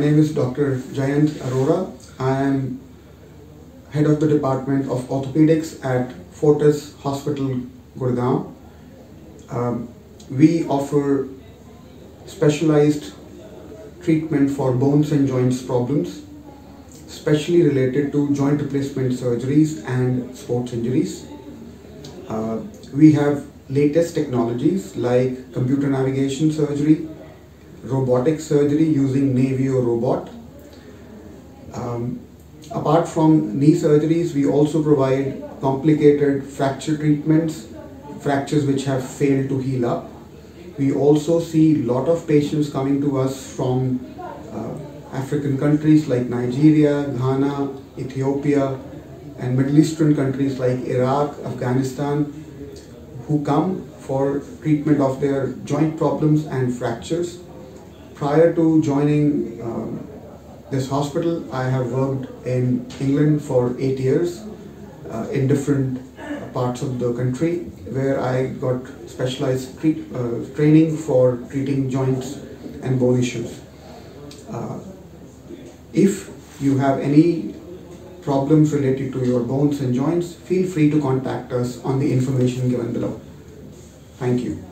name is Dr. Jayant Arora. I am head of the Department of Orthopedics at Fortis Hospital, Gurgaon. Um, we offer specialized treatment for bones and joints problems, especially related to joint replacement surgeries and sports injuries. Uh, we have latest technologies like computer navigation surgery, robotic surgery using Navio robot. Um, apart from knee surgeries, we also provide complicated fracture treatments, fractures which have failed to heal up. We also see a lot of patients coming to us from uh, African countries like Nigeria, Ghana, Ethiopia, and Middle Eastern countries like Iraq, Afghanistan, who come for treatment of their joint problems and fractures prior to joining um, this hospital, I have worked in England for eight years uh, in different parts of the country where I got specialized treat, uh, training for treating joints and bone issues. Uh, if you have any problems related to your bones and joints, feel free to contact us on the information given below. Thank you.